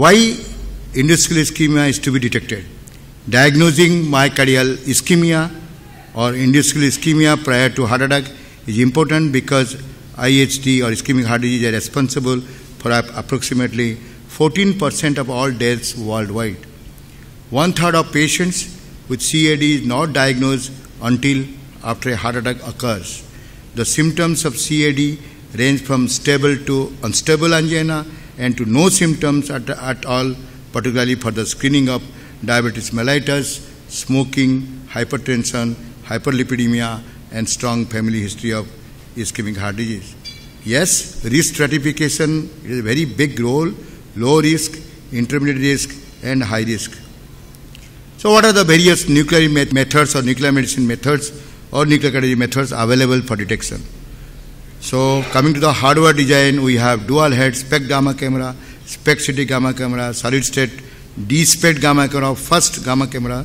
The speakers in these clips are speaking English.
Why inducible ischemia is to be detected? Diagnosing myocardial ischemia or inducible ischemia prior to heart attack is important because IHD or ischemic heart disease are responsible for approximately 14% of all deaths worldwide. One third of patients with CAD is not diagnosed until after a heart attack occurs. The symptoms of CAD range from stable to unstable angina and to no symptoms at, at all, particularly for the screening of diabetes mellitus, smoking, hypertension, hyperlipidemia, and strong family history of ischemic heart disease. Yes, risk stratification is a very big role, low risk, intermediate risk, and high risk. So what are the various nuclear methods or nuclear medicine methods or nuclear cardiology methods available for detection? So coming to the hardware design, we have dual head SPECT gamma camera, SPECT CT gamma camera, solid state D-SPECT gamma camera, first gamma camera.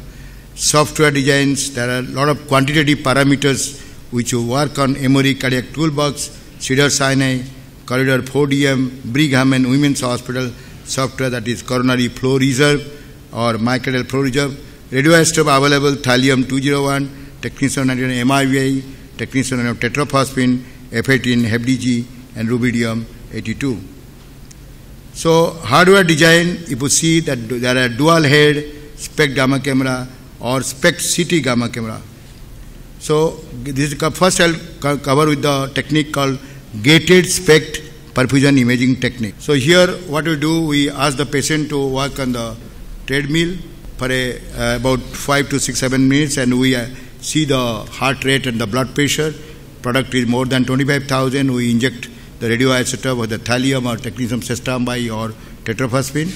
Software designs, there are a lot of quantitative parameters which you work on Emory Cardiac Toolbox, Cedars-Sinai, Corridor 4DM, Brigham and Women's Hospital software that is coronary flow reserve or myocardial flow reserve. Radioisotope available, thallium 201, technetium 99 MIBI, technetium of tetrofosmin, F18, FDG, and rubidium 82. So hardware design, if you see that there are dual head SPECT gamma camera or SPECT CT gamma camera. So this is first I'll cover with the technique called gated SPECT perfusion imaging technique. So here what we do, we ask the patient to work on the treadmill for a, uh, about 5 to 6, 7 minutes and we uh, see the heart rate and the blood pressure. Product is more than 25,000. We inject the radioisotope or the thallium or technetium sestamibi or tetrofosmin.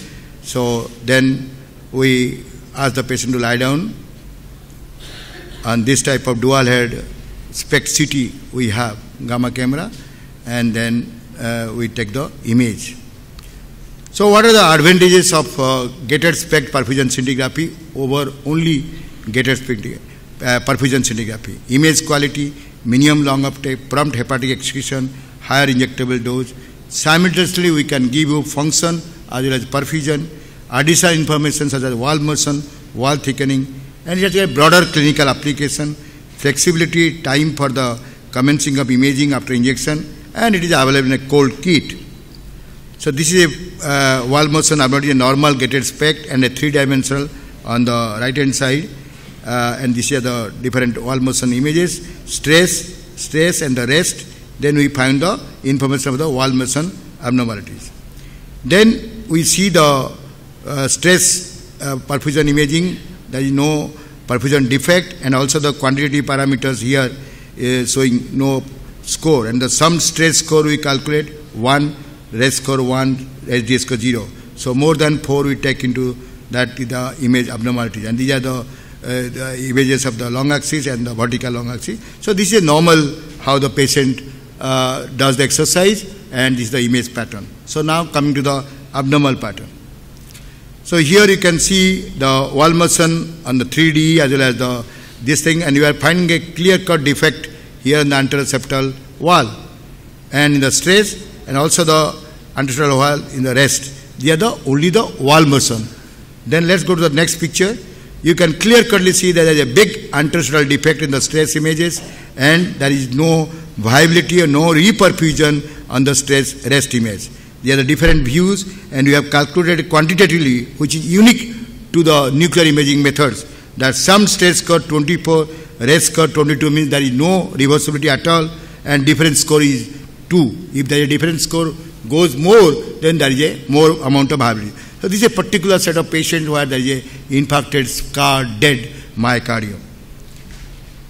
So then we ask the patient to lie down on this type of dual head SPECT CT we have gamma camera and then uh, we take the image. So what are the advantages of uh, gated SPECT perfusion scintigraphy over only gated SPECT uh, perfusion scintigraphy? Image quality, minimum long uptake, prompt hepatic excretion, higher injectable dose. Simultaneously we can give you function as well as perfusion, additional information such as wall motion, wall thickening, and has a broader clinical application, flexibility, time for the commencing of imaging after injection, and it is available in a cold kit. So this is a uh, wall motion abnormality, a normal gated SPECT and a three-dimensional on the right-hand side. Uh, and these are the different wall motion images, stress, stress and the rest. Then we find the information of the wall motion abnormalities. Then we see the uh, stress uh, perfusion imaging. There is no perfusion defect and also the quantitative parameters here showing no score. And the sum stress score we calculate 1, rest score 1, SD score 0. So more than 4 we take into that the image abnormalities. And these are the, uh, the images of the long axis and the vertical long axis. So this is normal how the patient uh, does the exercise and this is the image pattern. So now coming to the abnormal pattern. So here you can see the wall motion on the 3D as well as the this thing and you are finding a clear cut defect here in the anteroseptal wall and in the stress and also the anteroseptal wall in the rest. They are the only the wall motion. Then let's go to the next picture. You can clear cutly see that there is a big anteroseptal defect in the stress images and there is no viability or no reperfusion on the stress rest image. They are different views and we have calculated quantitatively which is unique to the nuclear imaging methods that some stress score 24, rest score 22 means there is no reversibility at all and difference score is 2. If there is a difference score goes more, then there is a more amount of viability. So this is a particular set of patients where there is a infarcted, scar, dead myocardium.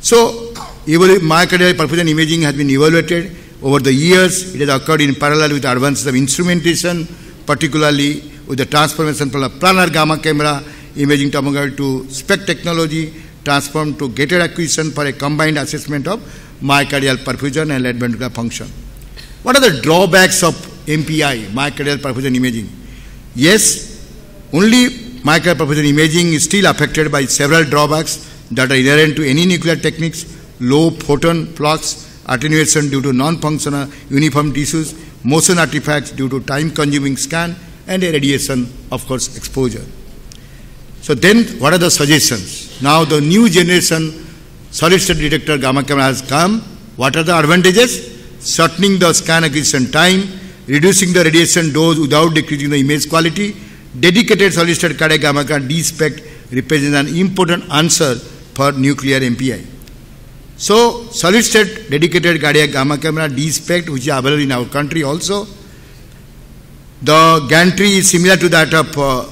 So myocardial perfusion imaging has been evaluated over the years. It has occurred in parallel with advances of instrumentation, particularly with the transformation from a planar gamma camera imaging tomography to SPECT technology transformed to gated acquisition for a combined assessment of myocardial perfusion and left ventricular function. What are the drawbacks of MPI, myocardial perfusion imaging? Yes, only perfusion imaging is still affected by several drawbacks that are inherent to any nuclear techniques, low photon flux, attenuation due to non-functional uniform tissues, motion artifacts due to time-consuming scan, and radiation, of course, exposure. So then, what are the suggestions? Now the new generation solid state detector gamma camera has come. What are the advantages? Shortening the scan acquisition time, reducing the radiation dose without decreasing the image quality. Dedicated solid state cardiac gamma camera D-SPECT represents an important answer for nuclear MPI. So, solid state dedicated cardiac gamma camera D-SPECT, which is available in our country also. The gantry is similar to that of uh,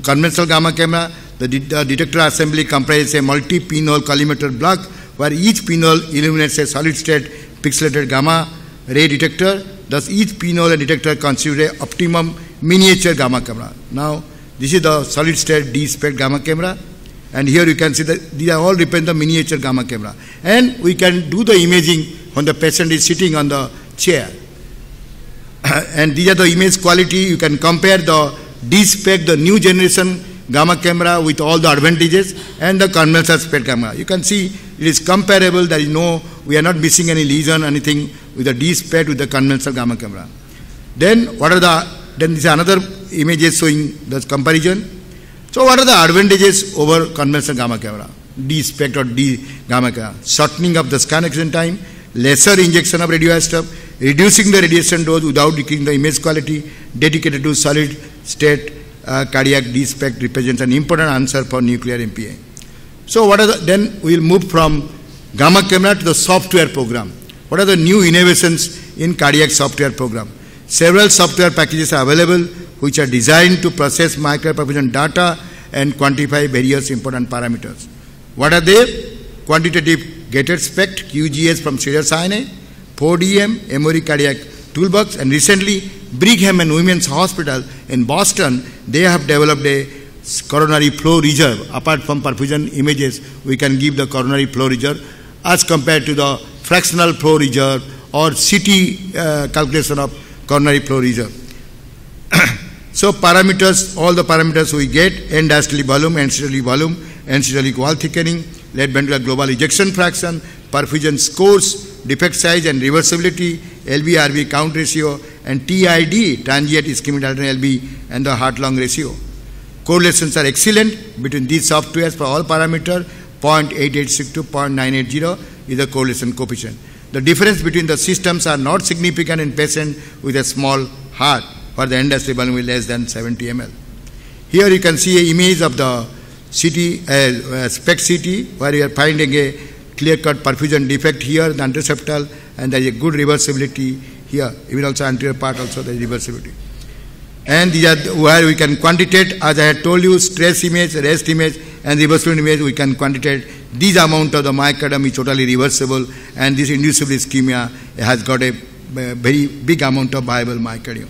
conventional gamma camera. The, de the detector assembly comprises a multi-pinhole collimator block where each pinhole illuminates a solid state pixelated gamma ray detector. Thus, each pinhole and detector constitute an optimum miniature gamma camera. Now, this is the solid state D-SPECT gamma camera. And here you can see that these are all depend the miniature gamma camera. And we can do the imaging when the patient is sitting on the chair. and these are the image quality. You can compare the D-SPECT, the new generation gamma camera with all the advantages and the conventional SPECT camera. You can see it is comparable. There is no, we are not missing any lesion, anything with the D-SPECT with the conventional gamma camera. Then what are the, then this is another images showing the comparison. So what are the advantages over conventional gamma camera? D-SPECT or D gamma camera. Shortening of the scan action time, lesser injection of radioisotope, reducing the radiation dose without decreasing the image quality, dedicated to solid state uh, cardiac D-SPECT represents an important answer for nuclear MPI. So what are the, then we will move from gamma camera to the software program. What are the new innovations in cardiac software program? Several software packages are available which are designed to process microperfusion data and quantify various important parameters. What are they? Quantitative gated SPECT, QGS from Cedars-Sinai, 4DM, Emory Cardiac Toolbox, and recently Brigham and Women's Hospital in Boston, they have developed a coronary flow reserve. Apart from perfusion images, we can give the coronary flow reserve as compared to the fractional flow reserve or CT uh, calculation of coronary flow reserve. so parameters, all the parameters we get, end diastolic volume, end systolic volume, end systolic wall thickening, left ventricular global ejection fraction, perfusion scores, defect size and reversibility, LV-RV count ratio, and TID, transient ischemic dilatation LV, and the heart-lung ratio. Correlations are excellent between these softwares for all parameters. 0.8862 to 0.980 is the correlation coefficient. The difference between the systems are not significant in patients with a small heart where the end diastolic volume is less than 70 ml. Here you can see an image of the CT, uh, SPECT CT where you are finding a clear-cut perfusion defect here, the anteroseptal, and there is a good reversibility here. Even also anterior part also there is reversibility. And these are where we can quantitate, as I had told you, stress image, rest image, and reversible image, we can quantitate this amount of the myocardium is totally reversible, and this inducible ischemia has got a very big amount of viable myocardium.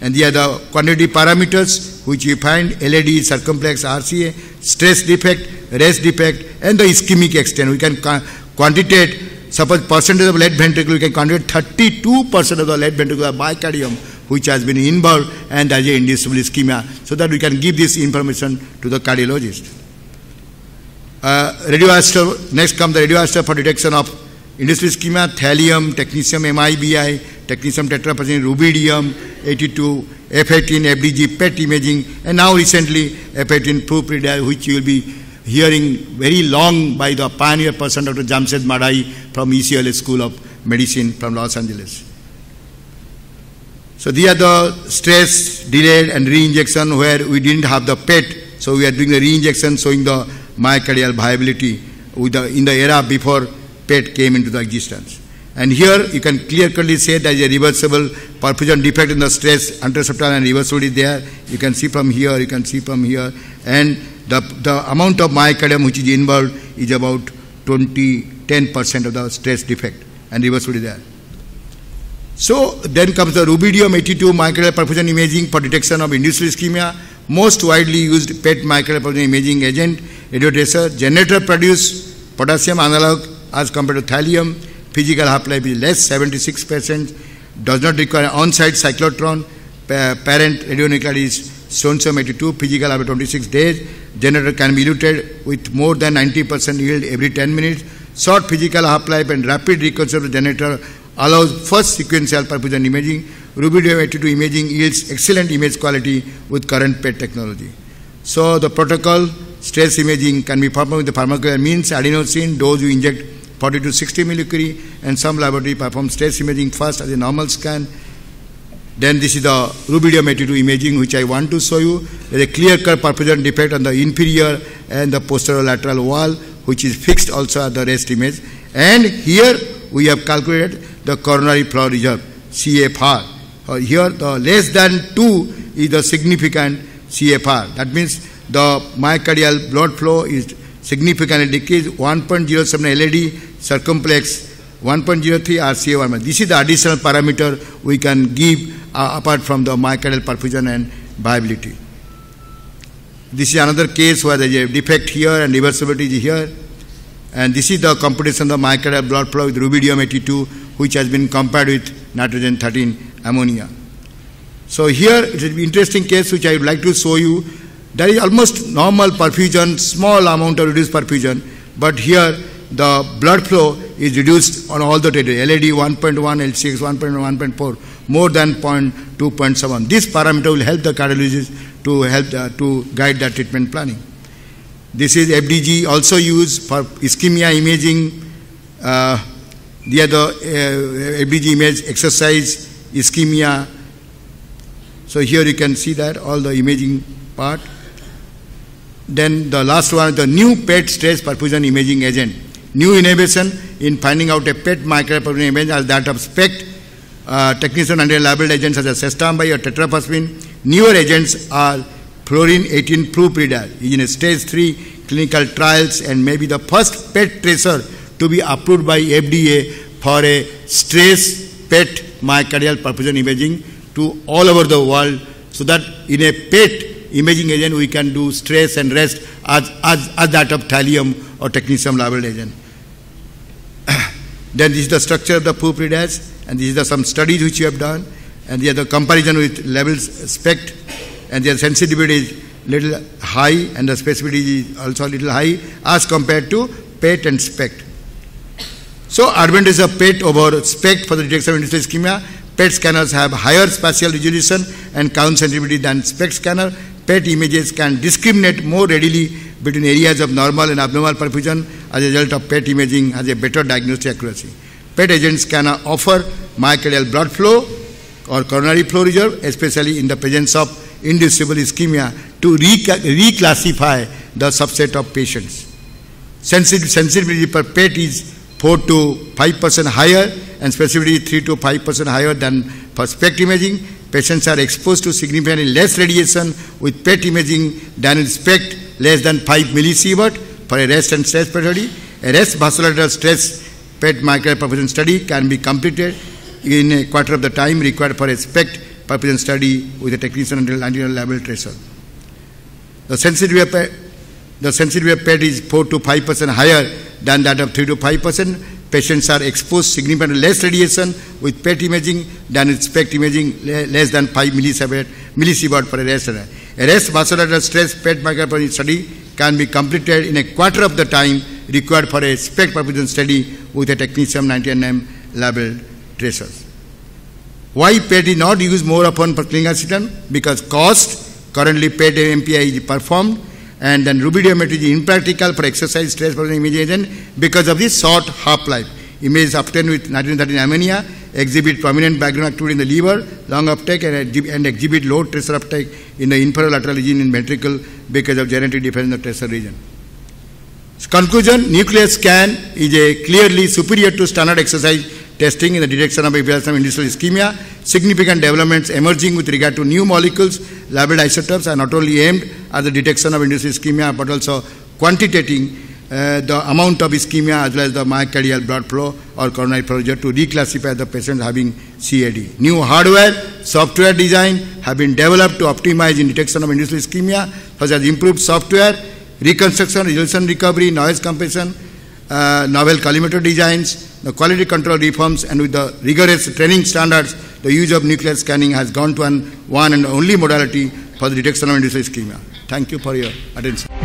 And the other quantity parameters which we find LAD, circumflex, RCA, stress defect, rest defect, and the ischemic extent. We can quantitate, suppose percentage of left ventricle, we can quantitate 32% of the left ventricular myocardium which has been involved and as a inducible ischemia, so that we can give this information to the cardiologist. Uh, radioisotope, next comes the radioisotope for detection of inducible ischemia, thallium, technetium MIBI, technetium tetrofosmin, rubidium, 82, F18, FDG, PET imaging, and now recently F18 proof which you will be hearing very long by the pioneer person, Dr. Jamshid Maddahi from UCLA School of Medicine from Los Angeles. So these are the stress, delayed and re-injection where we didn't have the PET, so we are doing the re-injection showing the myocardial viability the, in the era before PET came into the existence. And here you can clearly say there is a reversible perfusion defect in the stress anteroseptal and reversible is there. You can see from here, you can see from here. And the, the amount of myocardium which is involved is about 20, 10% of the stress defect and reversible is there. So then comes the rubidium 82 myocardial perfusion imaging for detection of inducible ischemia, most widely used PET myocardial perfusion imaging agent, radiotracer, generator produced potassium analog as compared to thallium, physical half-life is less, 76%, does not require on-site cyclotron, parent radionuclide is strontium 82, physical half 26 days, generator can be eluted with more than 90% yield every 10 minutes, short physical half-life and rapid reconstruction of the generator allows first sequential perfusion imaging. Rubidium-82 imaging yields excellent image quality with current PET technology. So the protocol stress imaging can be performed with the pharmacological means adenosine dose you inject 40 to 60 millicurie and some laboratory perform stress imaging first as a normal scan then this is the rubidium-82 imaging which I want to show you. There is a clear-cut perfusion defect on the inferior and the posterior lateral wall which is fixed also at the rest image. And here we have calculated the coronary flow reserve, CFR. Here the less than 2 is the significant CFR. That means the myocardial blood flow is significantly decreased 1.07 LAD circumflex 1.03 RCA1. This is the additional parameter we can give uh, apart from the myocardial perfusion and viability. This is another case where there is a defect here and reversibility is here. And this is the computation of myocardial blood flow with rubidium-82 which has been compared with nitrogen 13 ammonia. So here it is an interesting case which I would like to show you. There is almost normal perfusion, small amount of reduced perfusion, but here the blood flow is reduced on all the data, LAD 1.1, LCX 1.1, 1.4, more than 0.2, 0.7. This parameter will help the cardiologist to help to guide the treatment planning. This is FDG also used for ischemia imaging. Uh, the other uh, FDG image exercise, ischemia. So here you can see that all the imaging part. Then the last one, the new PET stress perfusion imaging agent. New innovation in finding out a PET microperfusion image as that of SPECT, uh, technician under labeled agents such as sestamibi or tetrofosmin. Newer agents are fluorine 18 flurpiridaz is in a stage 3 clinical trials and may be the first PET tracer to be approved by FDA for a stress PET myocardial perfusion imaging to all over the world so that in a PET imaging agent we can do stress and rest as, as, as that of thallium or technetium labeled agent. then this is the structure of the flurpiridaz and these are some studies which you have done and the comparison with levels SPECT and their sensitivity is little high and the specificity is also little high as compared to PET and SPECT. So Advent is a PET over SPECT for the detection of interstitial ischemia. PET scanners have higher spatial resolution and count sensitivity than SPECT scanner. PET images can discriminate more readily between areas of normal and abnormal perfusion as a result of PET imaging has a better diagnostic accuracy. PET agents can offer myocardial blood flow or coronary flow reserve, especially in the presence of inducible ischemia, to reclassify the subset of patients. Sensitivity per PET is 4 to 5% higher and specificity 3 to 5% higher than for imaging. Patients are exposed to significantly less radiation with PET imaging than with SPECT less than 5 millisievert for a rest and stress study. A rest vascular stress PET microperfusion study can be completed in a quarter of the time required for a SPECT perfusion study with a technician until anterior level tracer. The sensitivity of the sensitivity of PET is 4 to 5 percent higher than that of 3 to 5 percent. Patients are exposed significantly less radiation with PET imaging than with SPECT imaging less than 5 millisievert, millisievert per rest. A rest vascular stress PET microperfusion study can be completed in a quarter of the time required for a SPECT perfusion study with a technetium 90 labeled tracers. Why PET is not used more often for clinical system? Because cost. Currently PET MPI is performed and then rubidium is impractical for exercise stress for image agent because of the short half-life. Images obtained with nitrogen ammonia exhibit prominent background activity in the liver, long uptake, and, and exhibit low tracer uptake in the inferior lateral region in ventricle because of genetic difference in the tracer region. Conclusion, nuclear scan is a clearly superior to standard exercise testing in the detection of epilepsy inducible ischemia. Significant developments emerging with regard to new molecules, labeled isotopes are not only aimed at the detection of inducible ischemia but also quantitating uh, the amount of ischemia as well as the myocardial blood flow or coronary pressure to reclassify the patient having CAD. New hardware, software design have been developed to optimize in detection of inducible ischemia such as improved software, reconstruction, resolution recovery, noise compression, uh, novel collimator designs, the quality control reforms, and with the rigorous training standards, the use of nuclear scanning has gone to an one and only modality for the detection of inducible ischemia. Thank you for your attention.